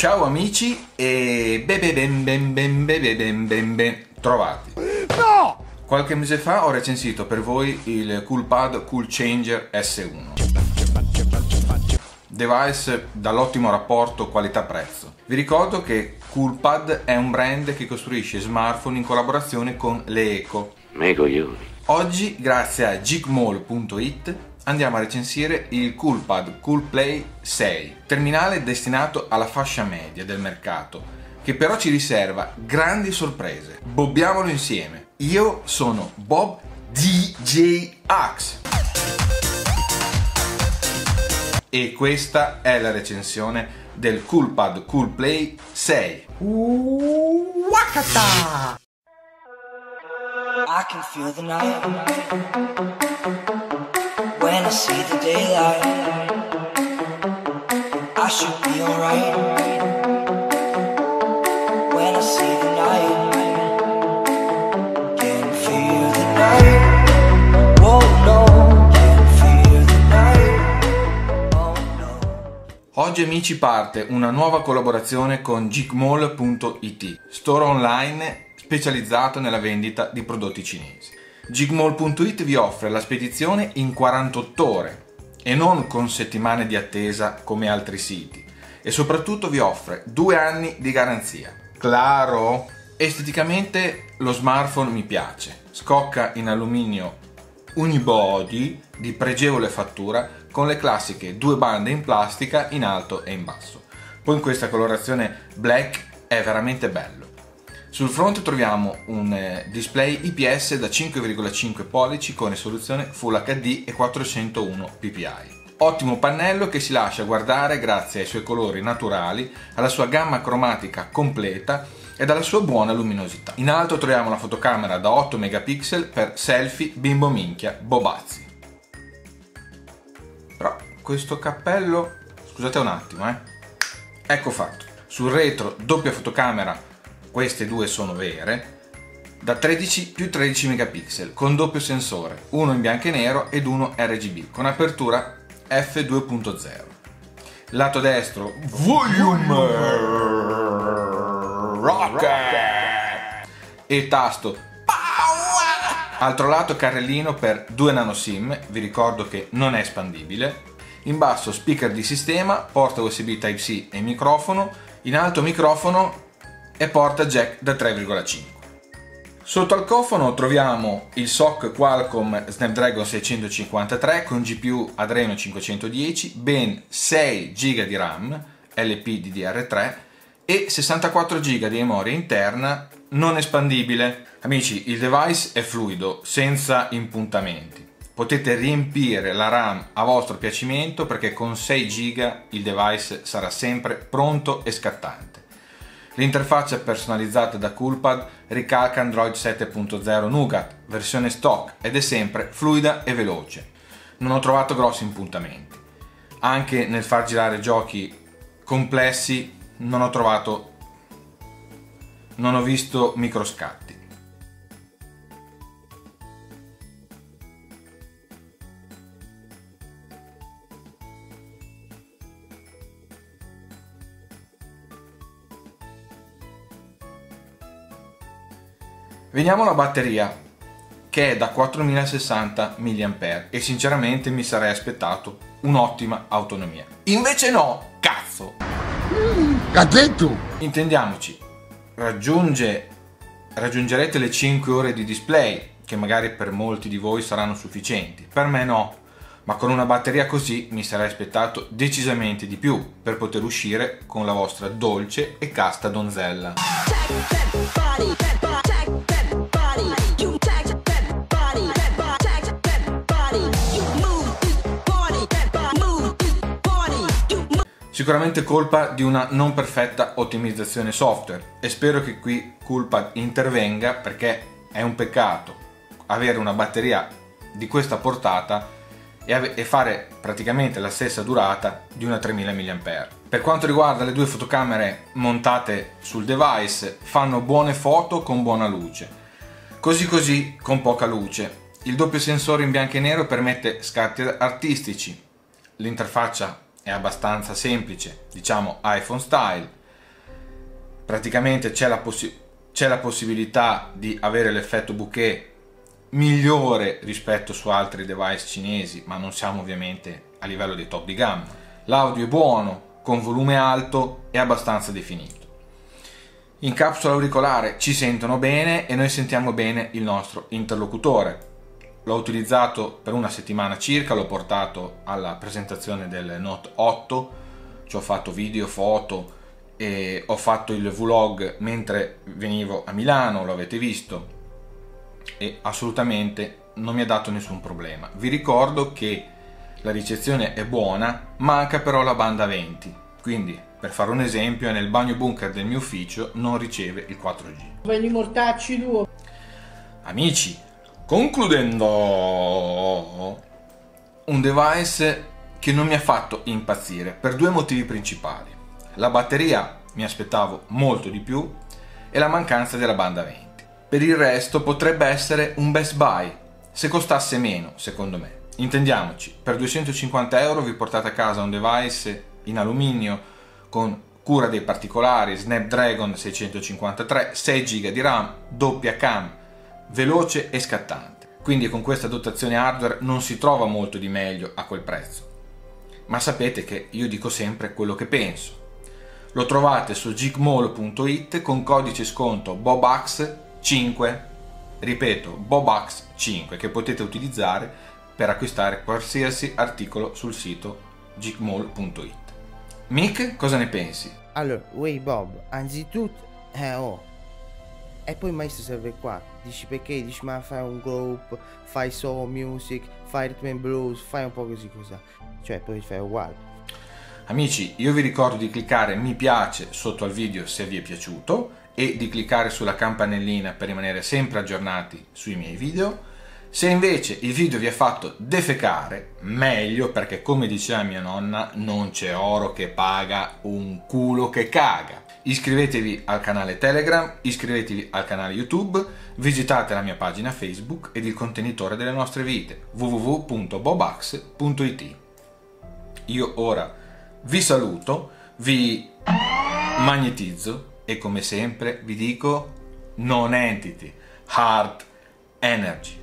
Ciao amici e bebe ben ben ben bebe ben ben ben trovati. No! Qualche mese fa ho recensito per voi il Coolpad Cool Changer S1. Device dall'ottimo rapporto qualità-prezzo. Vi ricordo che Coolpad è un brand che costruisce smartphone in collaborazione con le Eco. Me coglioni. Oggi, grazie a geekmall.it, andiamo a recensire il Coolpad Coolplay 6, terminale destinato alla fascia media del mercato, che però ci riserva grandi sorprese. Bobbiamolo insieme. Io sono Bob DJ Axe. E questa è la recensione del Coolpad Coolplay 6. Wakata! I can feel the night See the daylight. I should be alright when I see the night. Oh. Oh. Oggi amici parte una nuova collaborazione con geekmall.it, store online specializzato nella vendita di prodotti cinesi. Geekmall.it vi offre la spedizione in 48 ore e non con settimane di attesa come altri siti e soprattutto vi offre due anni di garanzia. Claro? Esteticamente lo smartphone mi piace, scocca in alluminio unibody di pregevole fattura con le classiche due bande in plastica in alto e in basso. Poi in questa colorazione black è veramente bello. Sul fronte troviamo un eh, display IPS da 5,5 pollici con risoluzione Full HD e 401 ppi. Ottimo pannello che si lascia guardare grazie ai suoi colori naturali, alla sua gamma cromatica completa ed alla sua buona luminosità. In alto troviamo la fotocamera da 8 megapixel per selfie bimbo minchia bobazzi. Però questo cappello, scusate un attimo, eh. Ecco fatto. Sul retro doppia fotocamera, queste due sono vere, da 13 più 13 megapixel con doppio sensore, uno in bianco e nero ed uno RGB con apertura f2.0. Lato destro volume rocket e tasto power. Altro lato carrellino per 2 nano SIM, vi ricordo che non è espandibile. In basso speaker di sistema, porta USB Type-C e microfono, in alto microfono e porta jack da 3,5. Sotto al cofono troviamo il SoC Qualcomm Snapdragon 653 con GPU Adreno 510, ben 6 GB di RAM LPDDR3 e 64 GB di memoria interna non espandibile. Amici, il device è fluido, senza impuntamenti. Potete riempire la RAM a vostro piacimento perché con 6 GB il device sarà sempre pronto e scattante. L'interfaccia personalizzata da Coolpad ricalca Android 7.0 Nougat, versione stock, ed è sempre fluida e veloce. Non ho trovato grossi impuntamenti. Anche nel far girare giochi complessi non ho trovato non ho visto microscatti. Veniamo alla batteria, che è da 4060 mAh e sinceramente mi sarei aspettato un'ottima autonomia. Invece no, cazzo! Gazzetto! Intendiamoci, raggiunge, raggiungerete le 5 ore di display, che magari per molti di voi saranno sufficienti, per me no, ma con una batteria così mi sarei aspettato decisamente di più per poter uscire con la vostra dolce e casta donzella. Sicuramente colpa di una non perfetta ottimizzazione software e spero che qui Coolpad intervenga perché è un peccato avere una batteria di questa portata e fare praticamente la stessa durata di una 3000 mAh. Per quanto riguarda le due fotocamere montate sul device, fanno buone foto con buona luce, così così con poca luce. Il doppio sensore in bianco e nero permette scatti artistici, l'interfaccia è abbastanza semplice, diciamo iPhone style, praticamente c'è la, possi- c'è la possibilità di avere l'effetto bouquet migliore rispetto su altri device cinesi, ma non siamo ovviamente a livello dei top di gamma. L'audio è buono, con volume alto e abbastanza definito. In capsula auricolare ci sentono bene e noi sentiamo bene il nostro interlocutore. L'ho utilizzato per una settimana circa, l'ho portato alla presentazione del Note 8, ci ho fatto video, foto e ho fatto il vlog mentre venivo a Milano, lo avete visto e assolutamente non mi ha dato nessun problema. Vi ricordo che la ricezione è buona, manca però la banda 20, quindi per fare un esempio nel bagno bunker del mio ufficio non riceve il 4G. Vai i mortacci tu. Amici, concludendo, un device che non mi ha fatto impazzire per due motivi principali. La batteria mi aspettavo molto di più e la mancanza della banda 20. Per il resto potrebbe essere un best buy, se costasse meno, secondo me. Intendiamoci, per 250 euro vi portate a casa un device in alluminio con cura dei particolari, Snapdragon 653, 6 GB di RAM, doppia cam, veloce e scattante. Quindi con questa dotazione hardware non si trova molto di meglio a quel prezzo. Ma sapete che io dico sempre quello che penso. Lo trovate su gigmall.it con codice sconto BOBAX5, ripeto BOBAX5 che potete utilizzare per acquistare qualsiasi articolo sul sito gigmall.it. Mick, cosa ne pensi? Allora, Way Bob, anzitutto, eh oh. E poi il maestro serve qua. Dici perché? Dici ma fai un group, fai soul music, fai rhythm and blues, fai un po' così cosa. Cioè poi fai uguale. Amici, io vi ricordo di cliccare mi piace sotto al video se vi è piaciuto e di cliccare sulla campanellina per rimanere sempre aggiornati sui miei video. Se invece il video vi ha fatto defecare, meglio perché come diceva mia nonna, non c'è oro che paga un culo che caga. Iscrivetevi al canale Telegram, iscrivetevi al canale YouTube, visitate la mia pagina Facebook ed il contenitore delle nostre vite www.bobax.it. Io ora vi saluto, vi magnetizzo e come sempre vi dico non entity, heart energy.